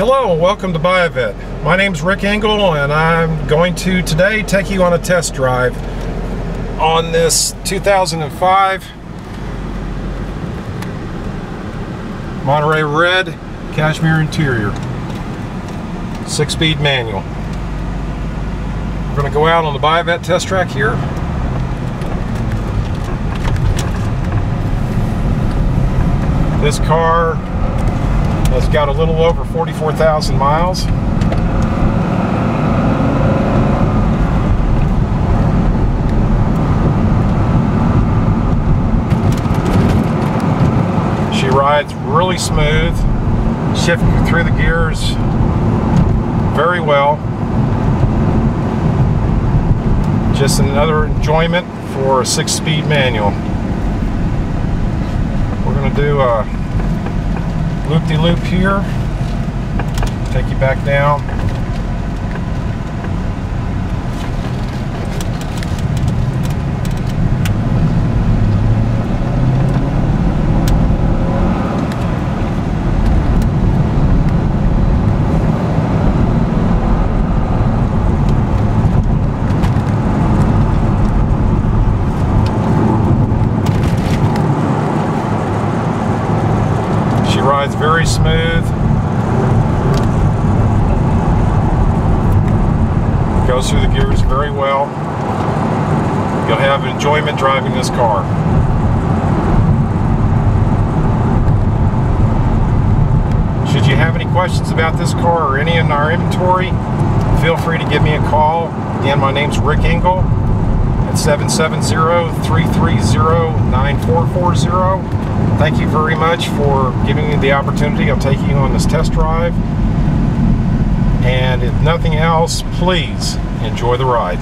Hello and welcome to Buy a Vette. My name is Rick Engel and I'm going to today take you on a test drive on this 2005 Monterey Red Cashmere Interior six-speed manual. We're going to go out on the Buy a Vette test track here. This car has got a little over 44,000 miles. She rides really smooth, shifting through the gears very well. Just another enjoyment for a six-speed manual. We're going to do a loop-de-loop -loop here. Take you back down. Rides very smooth. Goes through the gears very well. You'll have enjoyment driving this car. Should you have any questions about this car or any in our inventory, feel free to give me a call. Again, my name's Rick Engel at 770-330-9440. Thank you very much for giving me the opportunity of taking you on this test drive. And if nothing else, please enjoy the ride.